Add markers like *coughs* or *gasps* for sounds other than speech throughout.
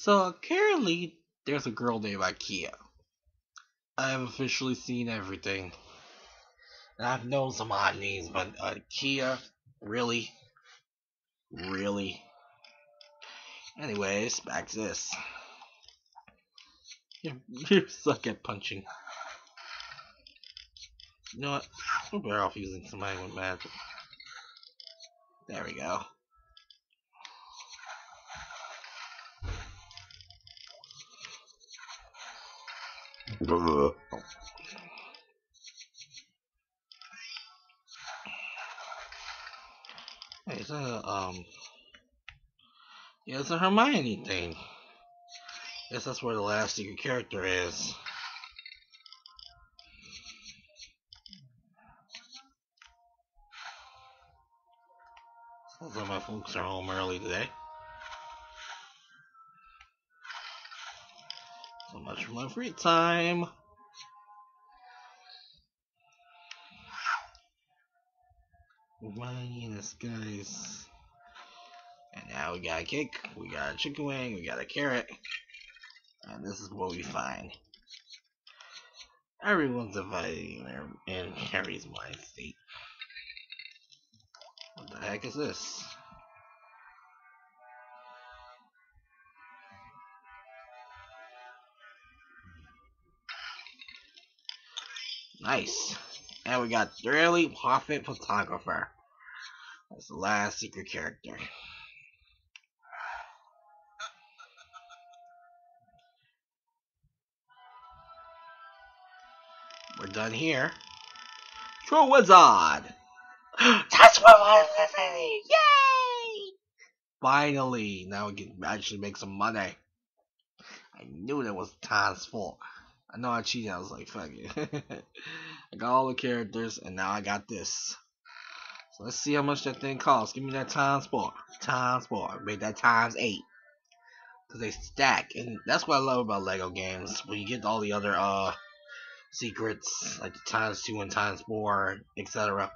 So apparently, there's a girl named Ikea. I have officially seen everything. And I've known some odd names, but Ikea, really? Really? Anyways, back to this. You, you suck at punching. You know what? We're better off using somebody with magic. There we go. Hey, it's a, um... Yeah, it's a Hermione thing. Guess that's where the last secret character is. Sounds like my folks are home early today. Much for my free time. The skies. And now we got a cake, we got a chicken wing, we got a carrot. And this is what we find. Everyone's divided in Harry's mind state. What the heck is this? Nice. And we got Daily Prophet Photographer. That's the last secret character. We're done here. True Wizard! *gasps* That's what I was saying! Yay! Finally! Now we can actually make some money. I knew that was Tom's fault. I know I cheated. I was like, fuck it. *laughs* I got all the characters, and now I got this. So let's see how much that thing costs. Give me that times four. Times four. Make that times eight. Because they stack. And that's what I love about Lego games. When you get all the other uh secrets, like the times two and times four, etc.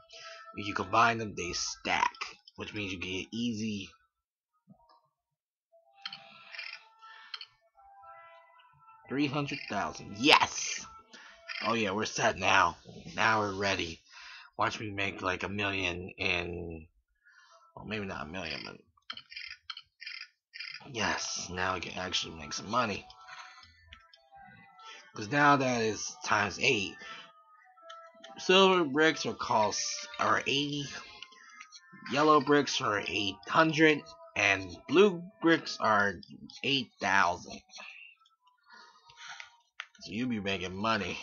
You combine them, they stack. Which means you get easy 300,000. Yes! Oh yeah, we're set now. Now we're ready. Watch me make like a million in... Well, maybe not a million, but... Yes, now we can actually make some money. Because now that is times 8. Silver bricks are cost are 80. Yellow bricks are 800. And blue bricks are 8,000. You be making money.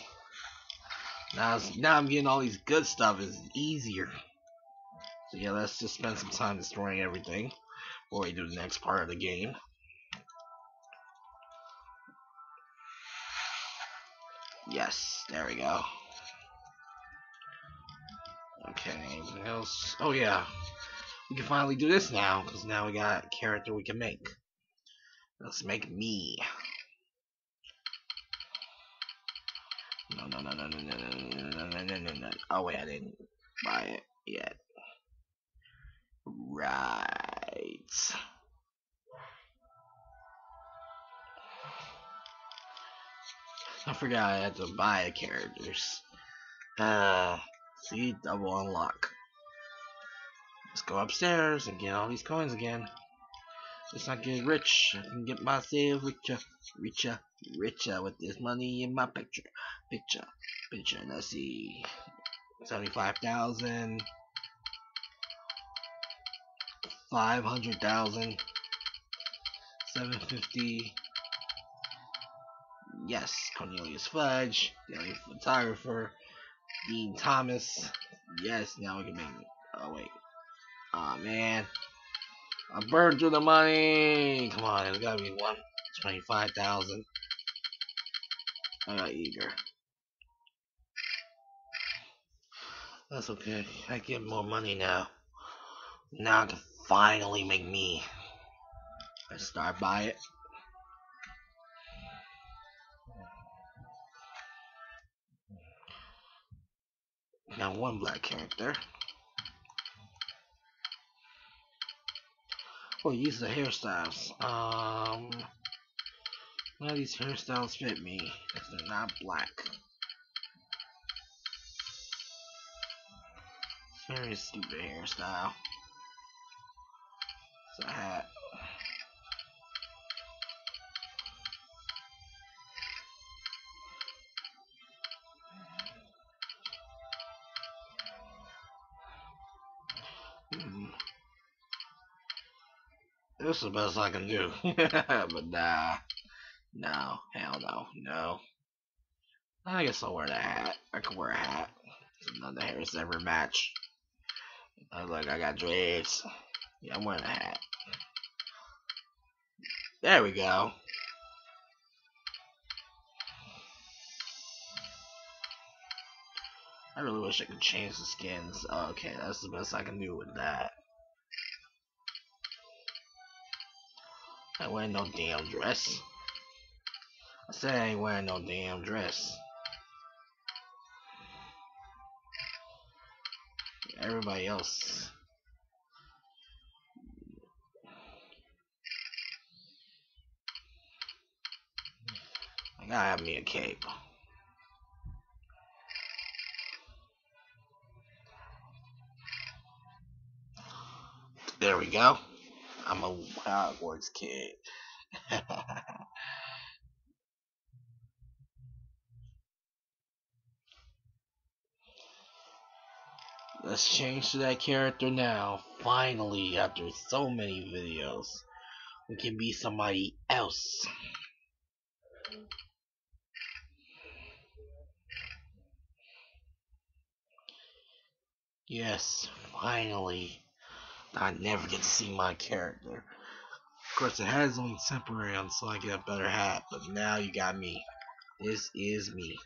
Now, now I'm getting all these good stuff. It's easier. So yeah, let's just spend some time destroying everything before we do the next part of the game. Yes, there we go. Okay, anything else? Oh yeah, we can finally do this now, because now we got a character we can make. Let's make me. No, no, no, no, no, no, no, no, no, no, no. Oh wait, I didn't buy it yet. Right. I forgot I had to buy characters. Uh, see, double unlock. Let's go upstairs and get all these coins again. Let's not get rich. I can get myself richer, richer, richer with this money in my picture. Picture, picture. Let's see. 75,000. 500,000. 750. Yes, Cornelius Fudge, daily photographer, Dean Thomas. Yes, now we can make. It. Oh wait. Oh man, I burned through the money. Come on, it's gotta be one. I got eager. That's okay. I get more money now. Now I can finally make me. Let's start by it. Now one black character. Well, use the hairstyles. Um, of these hairstyles fit me, because they're not black. It's very stupid hairstyle. It's a hat. This is the best I can do. *laughs* but nah. No. Hell no. No. I guess I'll wear the hat. I can wear a hat. Of the hairs ever match. I look, I got dreads. Yeah, I'm wearing a hat. There we go. I really wish I could change the skins. Okay, that's the best I can do with that. I wearing no damn dress. I said I ain't wearing no damn dress. Everybody else. I gotta have me a cape. There we go. I'm a Hogwarts kid. *laughs* Let's change to that character now. Finally, after so many videos, we can be somebody else. Yes, finally. I never get to see my character. Of course, it has only temporary until I get a better hat, but now you got me. This is me.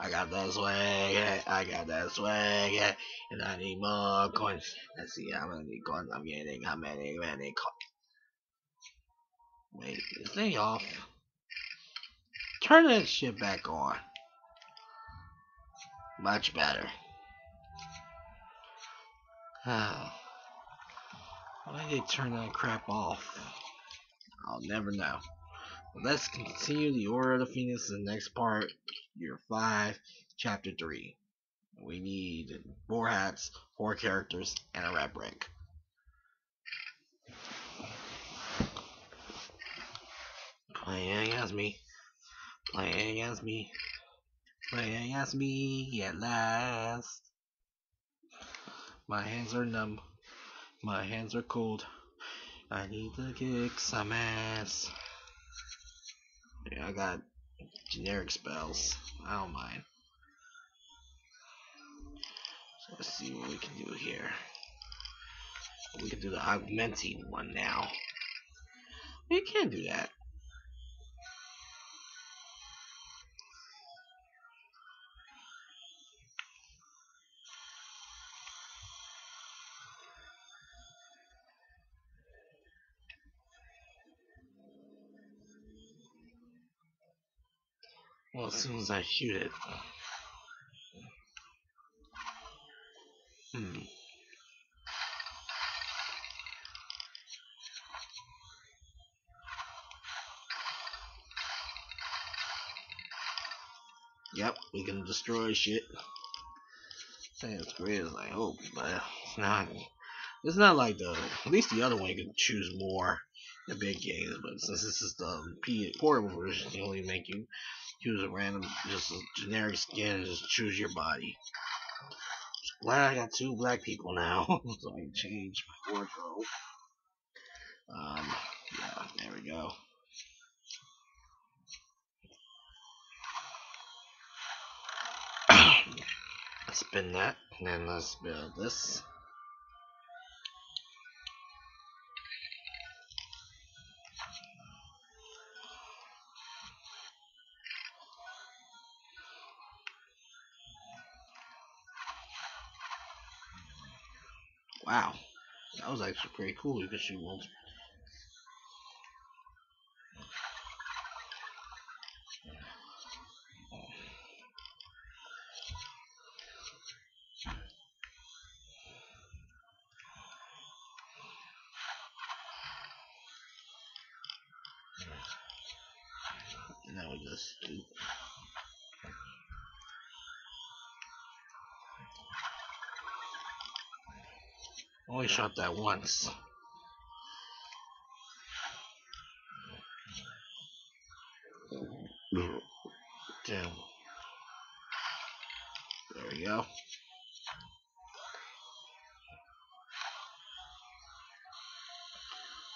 I got that swag, I got that swag, and I need more coins. Let's see how many coins I'm getting, how many, many coins. Wait, is they off? Turn that shit back on. Much better. Why did they turn that crap off? I'll never know. Let's continue the Order of the Phoenix in the next part, year 5, chapter 3. We need four hats, four characters, and a red brick. Playing against me. Playing against me. Playing against me at last. My hands are numb. My hands are cold. I need to kick some ass. Yeah, I got generic spells. I don't mind. So let's see what we can do here. We can do the augmenting one now. We can't do that. Well, as soon as I shoot it. Hmm. Yep, we can destroy shit. As great as I hope, but it's not. It's not like the. At least the other one you can choose more the big games, but since this is the P portable version, you only make you choose a random, just a generic skin and just choose your body. Glad I got two black people now, *laughs* so I can change my wardrobe. Um, yeah, there we go. *coughs* Spin that, and then let's build this. Wow, that was actually pretty cool. You shoot multiple. Now we just Only shot that once. Damn. There we go.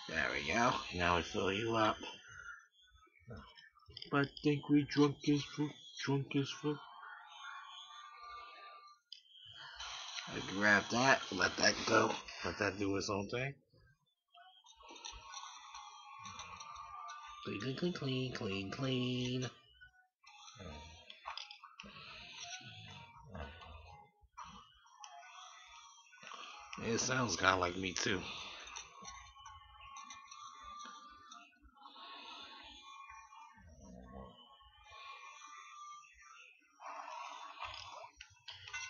There we go. Now we fill you up. But think we drunk as. Drunk as fuck. Grab that, let that go, let that do its own thing. Clean, clean, clean, clean, clean, clean. It sounds kind of like me too.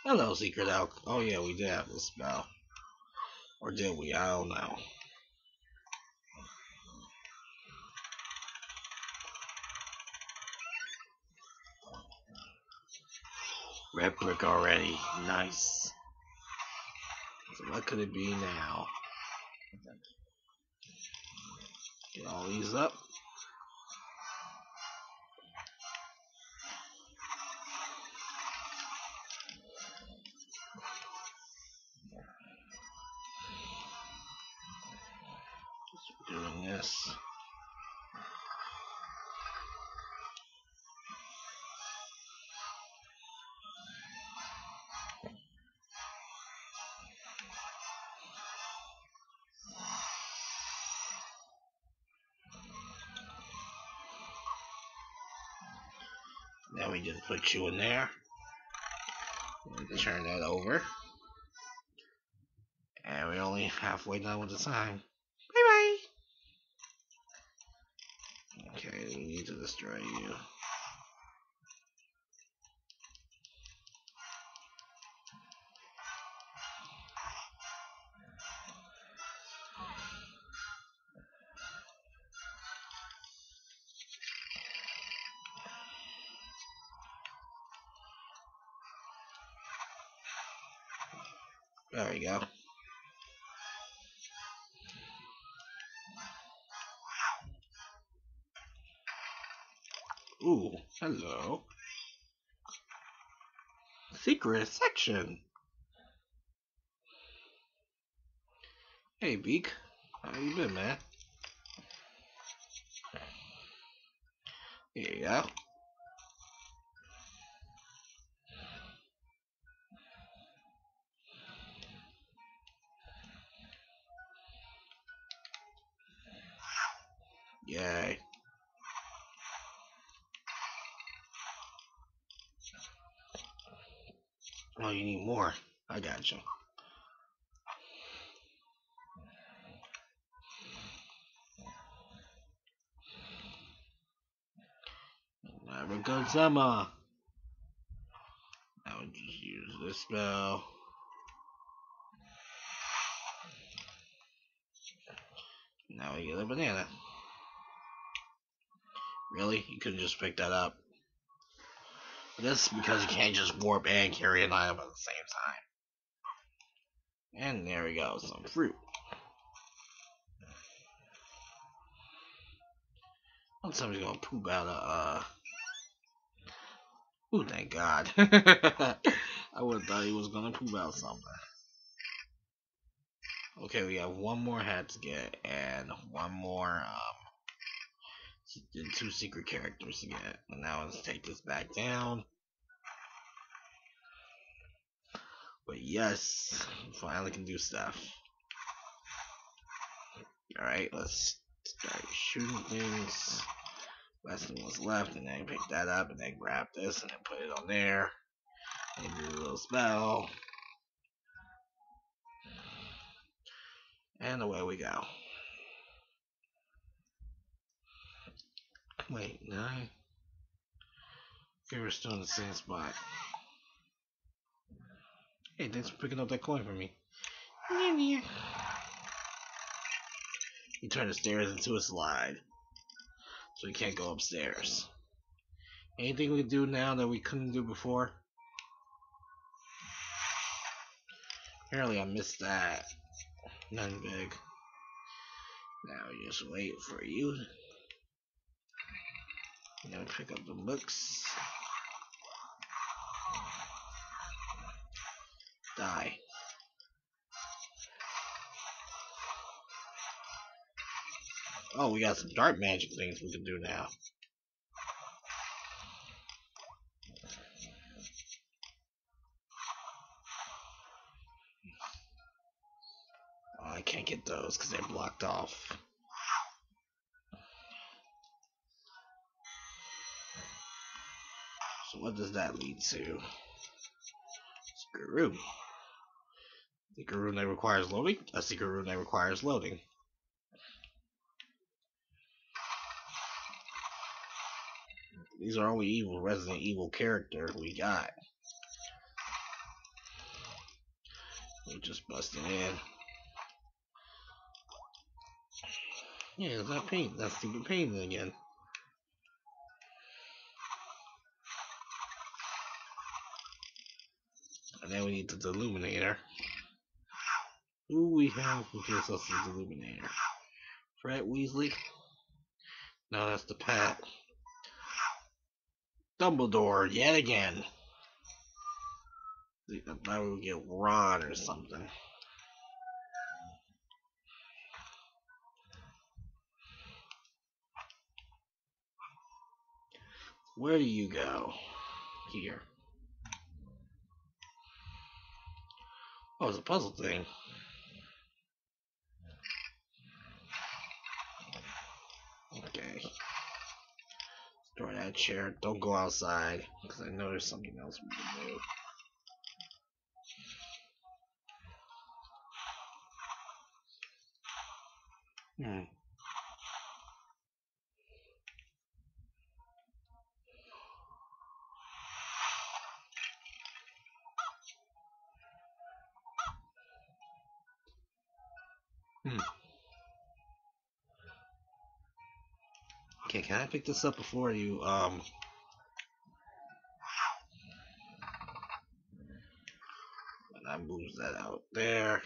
Hello, Secret Elk. Oh yeah, we did have this spell. Or did we? I don't know. Red brick already. Nice. So what could it be now? Get all these up. Doing this. Now we just put you in there. Turn that over. And we're only halfway done with the time. Okay, we need to destroy you. There we go. Secret section. Hey, Beak. How you been, man? Here you go. More. I got you. Summer. I would just use this spell. Now we get a banana. Really? You couldn't just pick that up. This because you can't just warp and carry an item at the same time. And there we go, some fruit. Somebody's gonna poop out a, uh... Ooh, thank God. *laughs* I would've thought he was gonna poop out something. Okay, we have one more hat to get, and one more, um two secret characters to get. And now let's take this back down. But yes, finally can do stuff. Alright, let's start shooting things. Last thing was left, and then pick that up, and then grab this, and then put it on there. And do a little spell. And away we go. Wait, no. Okay, we're still in the same spot. Hey, thanks for picking up that coin for me. He turned the stairs into a slide. So he can't go upstairs. Anything we do now that we couldn't do before? Apparently I missed that. Nothing big. Now we just wait for you. Gonna pick up the books. Die. Oh, we got some dark magic things we can do now. Oh, I can't get those because they're blocked off. What does that lead to? Room. Secret room that requires loading? A secret room that requires loading. These are only evil Resident Evil character we got. We're just busting in. Yeah, that paint. That stupid painting again. Then we need the Deluminator. Who we have gives us the Deluminator? Fred Weasley? No, that's the Pat. Dumbledore, yet again. I thought we would get Ron or something. Where do you go? Here. Oh, it's a puzzle thing. Okay. Store that chair. Don't go outside, because I know there's something else we can do. Hmm. Hmm. Okay, can I pick this up before you, um... And I moves that out there.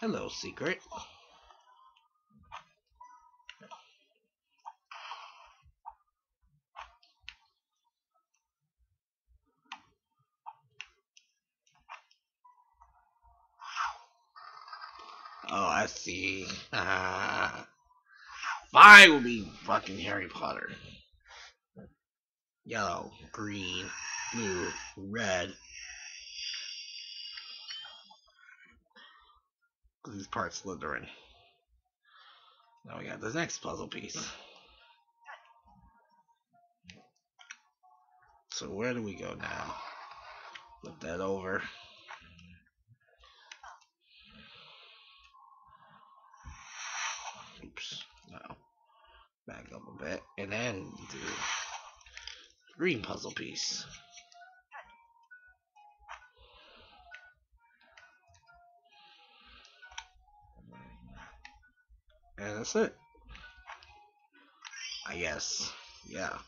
Hello, secret. Oh, I see. Ah. I will be fucking Harry Potter. Yellow, green, blue, red. These parts Slytherin. Now we got the next puzzle piece. So where do we go now? Flip that over. Back up a bit. And then green puzzle piece. And that's it. I guess. Yeah.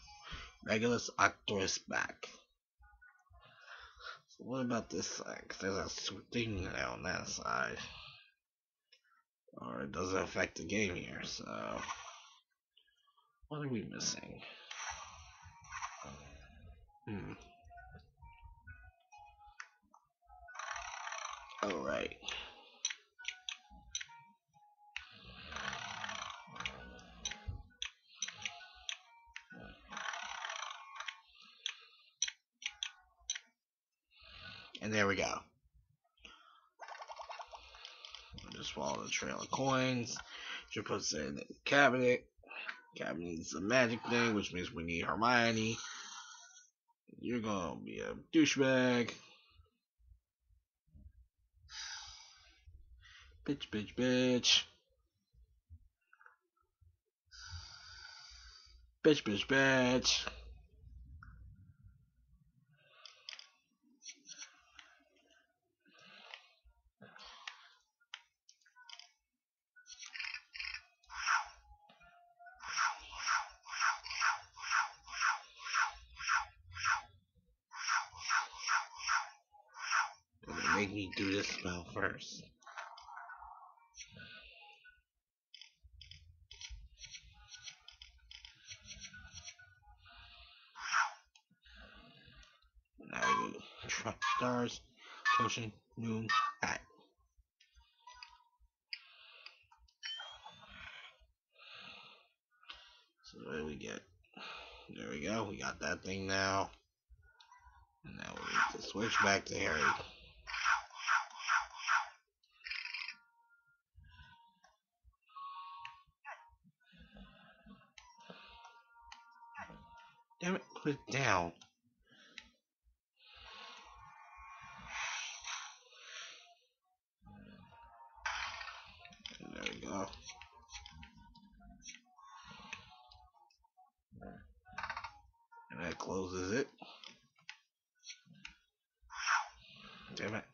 Regulus Arcturus back. So what about this side? 'Cause there's a thing on that side. Or it doesn't affect the game here, so... What are we missing? Hmm. Alright. And there we go. Just follow the trail of coins. Should put it in the cabinet. Cabinet needs a magic thing, which means we need Hermione. You're gonna be a douchebag. Bitch, bitch, bitch. Bitch, bitch, bitch. Me do this spell first. Now we go. Stars, potion, moon, hat. So what do we get? There we go. We got that thing now. And now we need to switch back to Harry. Put it down. there we go. And that closes it. Damn it.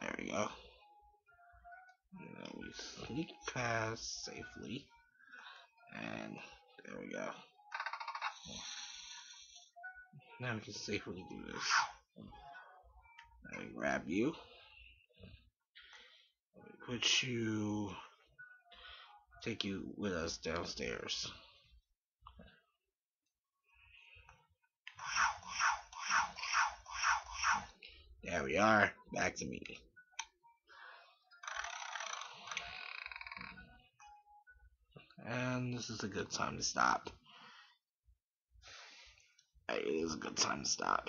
There we go. And then we sneak past safely. And there we go. Now we can safely do this. Now we grab you. Put you take you with us downstairs. There we are. Back to me. And this is a good time to stop. It is a good time to stop.